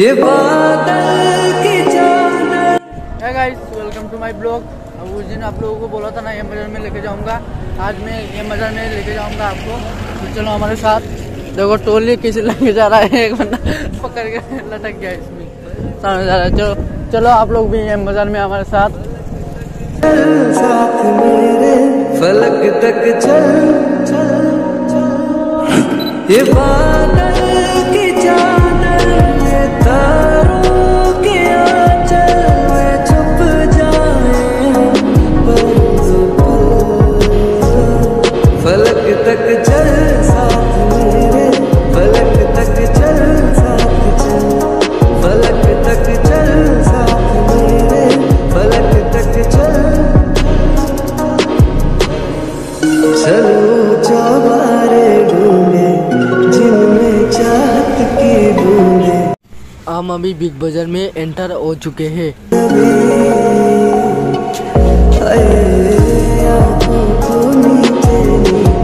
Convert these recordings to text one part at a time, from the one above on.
ये बादल की है guys welcome to my blog उस दिन आप लोगों को बोला था ना ये मज़र में लेके जाऊँगा। आज मैं ये मज़र में लेके जाऊँगा आपको। तो चलो हमारे साथ। देखो टोली किसी लेके जा रहा है। एक बंदा पकड़ के लटक गया इसमें। सामने जा रहा है। चलो चलो आप लोग भी ये मज़र में हमारे साथ। चल फलक तक चल चल चल। ये बादल चलो चौबारे ढूंढे जिनमें चाहत की बूंदे हम अभी बिग बाज़ार में एंटर हो चुके हैं। आँखों को नीचे नीचे।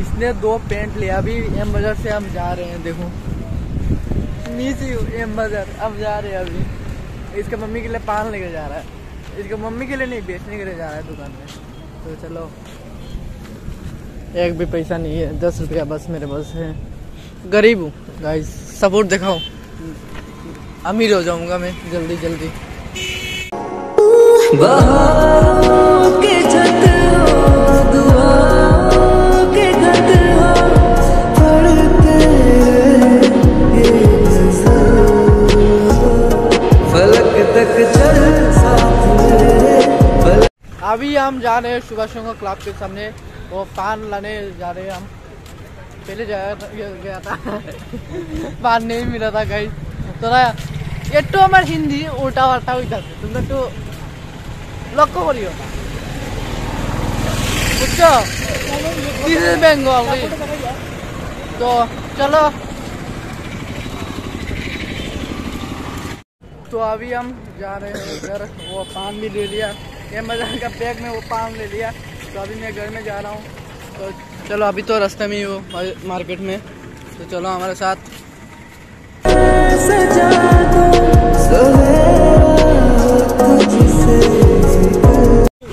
इसने दो पेंट लिया। अभी एम बाज़ार से हम जा रहे हैं, देखो। यू एम बाज़ार अब जा रहे हैं अभी। इसके मम्मी के लिए पान लेके जा रहा है। इसके मम्मी के लिए नहीं, बेचने के लिए जा रहा है दुकान में। तो चलो। एक भी पैसा नहीं है। दस रुपया बस मेरे पास है। गरीब हूँ। गाइस सपोर्ट दिखाओ। अमीर हो जाऊँगा मैं। जल्दी जल्दी। अभी हम जा रहे हैं सुभाष शंकर क्लब के सामने। वो पान लाने जा रहे हैं हम। पहले जाया था, गया था। पान नहीं मिला था कहीं। तो ना एक तो हमारे हिंदी उल्टा वाल्टा हुई था तुमने तो লক্ষ্য করিও না বুঝছো দিস ইজ বেঙ্গল তো চলো तो अभी हम जा रहे हैं उधर वो पान भी ले लिया ये मजा का बैग में वो पान ले लिया तो अभी मैं घर में जा रहा हूँ तो चलो अभी तो रास्ते में ही हो मार्केट में तो चलो हमारे साथ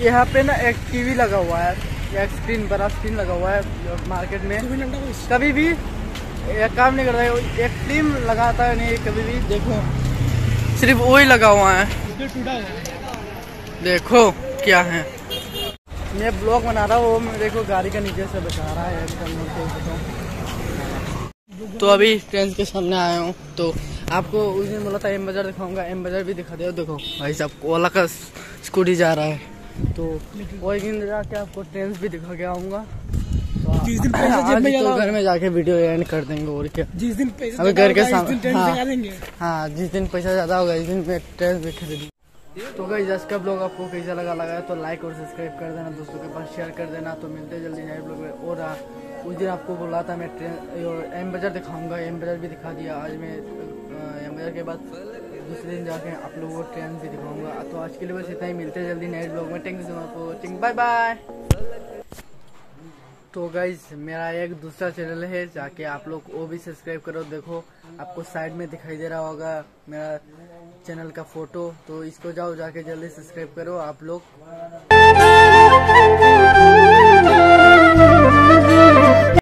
यहाँ पे ना एक टीवी लगा हुआ है एक स्क्रीन बड़ा स्क्रीन लगा हुआ है मार्केट में। कभी भी एक काम नहीं करता है एक फ़िल्म लगाता है नहीं कभी भी। देखो। सिर्फ़ वही लगा हुआ है। देखो क्या है। मैं ब्लॉग बना रहा हूँ वो मैं देखो गाड़ी के नीचे से बचा रहा है एकदम तो। तो अभी ट्रेन के सामने आया हूँ तो आपको उस दिन बोला था एम बाज़ार दिखाऊँगा एम बाज़ार भी दिखा दो देखो भाई साहब ओला का स्कूटी जा रहा है। तो वही दिन जाके आपको ट्रेन भी दिखा के आऊँगा। जिस दिन पैसा जेब में तो घर में जाके वीडियो एंड कर देंगे और क्या। जिस दिन पैसा अभी घर के सामने हाँ। हाँ जिस दिन पैसा ज़्यादा होगा इस दिन मैं ट्रेन भी खरीद तो गई आज का ब्लॉग आपको कैसा लगा लगा है तो लाइक और सब्सक्राइब कर देना दोस्तों के पास शेयर कर देना। तो मिलते हैं जल्दी नए ब्लॉग में। और हाँ, उस दिन आपको बोला था मैं ट्रेन एम बाज़ार दिखाऊँगा एम बाज़ार भी दिखा दिया। आज मैं एम बाज़ार के बाद दूसरे दिन जाके आप लोगों को ट्रेन भी दिखाऊँगा। तो आज के लिए बस इतना ही। मिलते हैं जल्दी नए ब्लॉग में। Thank you so much for bye bye तो गाइज़ मेरा एक दूसरा चैनल है, जाके आप लोग वो भी सब्सक्राइब करो। देखो, आपको साइड में दिखाई दे रहा होगा मेरा चैनल का फ़ोटो तो इसको जाओ, जाके जल्दी सब्सक्राइब करो आप लोग।